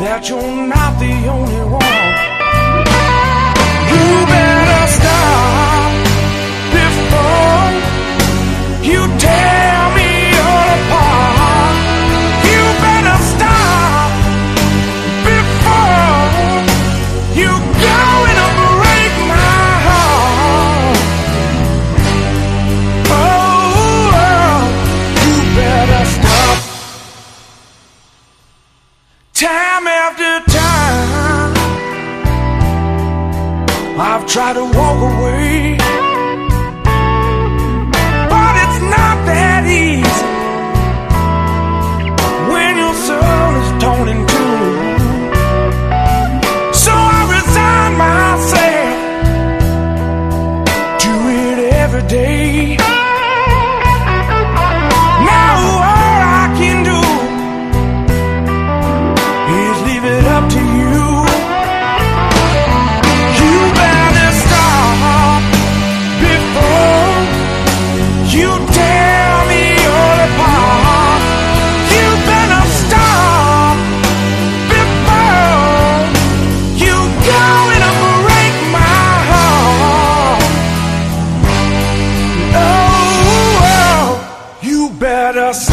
that you're not the only one. I've tried to walk away. let us